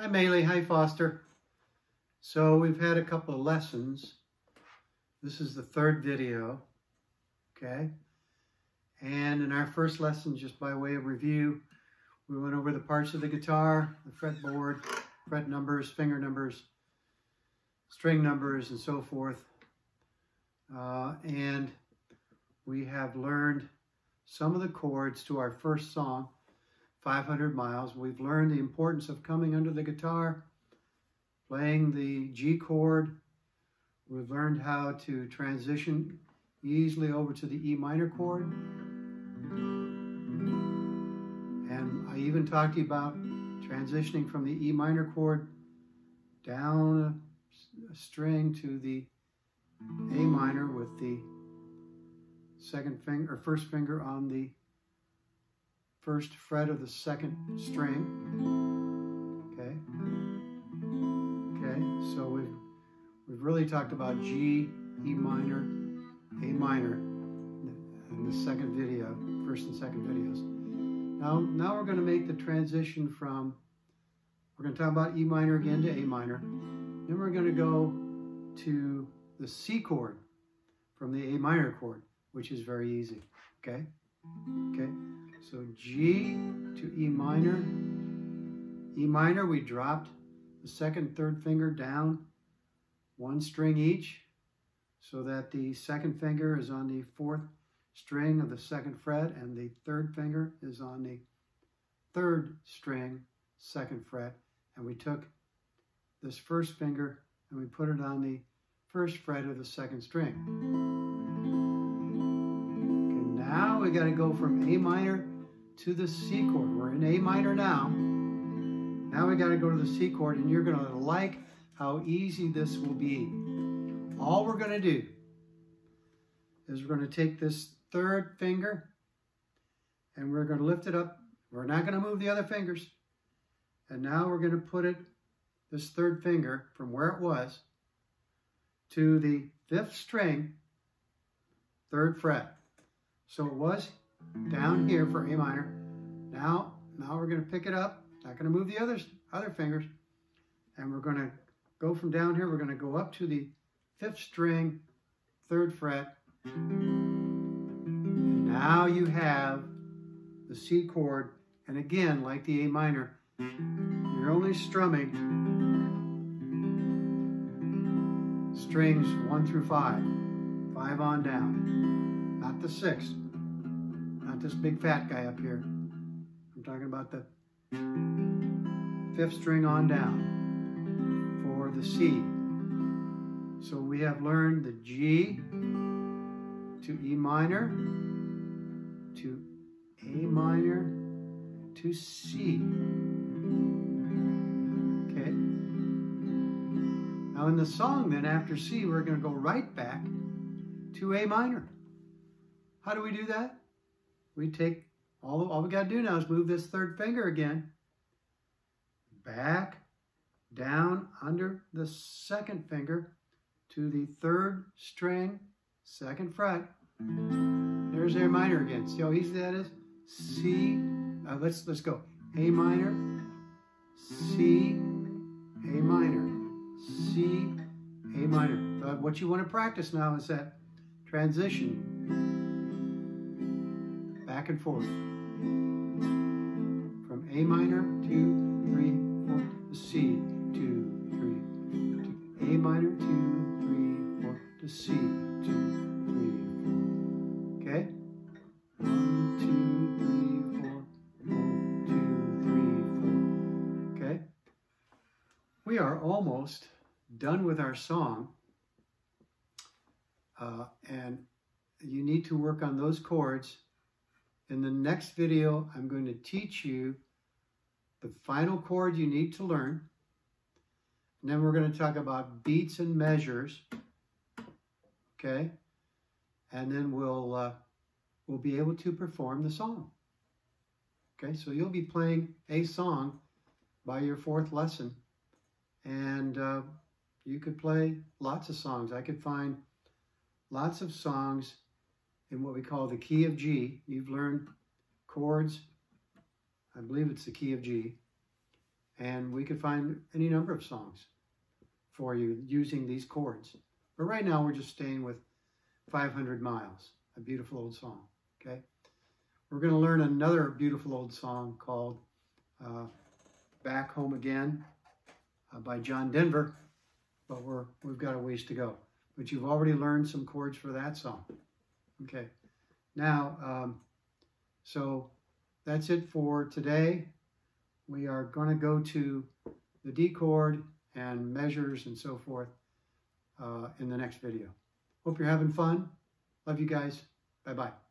Hi, Maley. Hi, Foster. So we've had a couple of lessons. This is the third video, okay? And in our first lesson, just by way of review, we went over the parts of the guitar, the fretboard, fret numbers, finger numbers, string numbers, and so forth. Uh, and we have learned some of the chords to our first song, 500 Miles. We've learned the importance of coming under the guitar, playing the G chord. We've learned how to transition easily over to the E minor chord. And I even talked to you about transitioning from the E minor chord down a, a string to the A minor with the second finger or first finger on the first fret of the second string. Okay. Okay, so we've we've really talked about G, E minor, A minor in the second video, first and second videos. Now, now we're going to make the transition from, we're going to talk about E minor again to A minor. Then we're going to go to the C chord from the A minor chord which is very easy, okay? Okay, so G to E minor. E minor, we dropped the second, third finger down one string each so that the second finger is on the fourth string of the second fret and the third finger is on the third string, second fret. And we took this first finger and we put it on the first fret of the second string. Now we got to go from A minor to the C chord. We're in A minor now. Now we got to go to the C chord, and you're going to like how easy this will be. All we're going to do is we're going to take this third finger and we're going to lift it up. We're not going to move the other fingers. And now we're going to put it, this third finger, from where it was to the fifth string, third fret. So it was down here for A minor. Now, now we're going to pick it up. Not going to move the others, other fingers. And we're going to go from down here. We're going to go up to the fifth string, third fret. Now you have the C chord. And again, like the A minor, you're only strumming strings one through five, five on down, not the sixth not this big fat guy up here. I'm talking about the fifth string on down for the C. So we have learned the G to E minor, to A minor, to C. Okay. Now in the song then, after C, we're going to go right back to A minor. How do we do that? we take, all, all we got to do now is move this third finger again, back, down under the second finger to the third string, second fret. There's A minor again. See how easy that is? C, uh, let's, let's go. A minor, C, A minor, C, A minor. But what you want to practice now is that transition back and forth. From A minor, two, three, four, to C, two, three, to A minor, two, three, four, to C, two, three, four. Okay? One, two, three, four, one, two, three, four. Okay? We are almost done with our song. Uh, and you need to work on those chords in the next video, I'm going to teach you the final chord you need to learn. And then we're going to talk about beats and measures. Okay? And then we'll, uh, we'll be able to perform the song. Okay, so you'll be playing a song by your fourth lesson. And uh, you could play lots of songs. I could find lots of songs in what we call the key of G. You've learned chords. I believe it's the key of G. and we could find any number of songs for you using these chords. But right now we're just staying with 500 Miles, a beautiful old song, okay? We're going to learn another beautiful old song called uh, Back Home Again uh, by John Denver, but we're, we've got a ways to go. But you've already learned some chords for that song. Okay, now, um, so that's it for today. We are going to go to the D chord and measures and so forth uh, in the next video. Hope you're having fun. Love you guys. Bye-bye.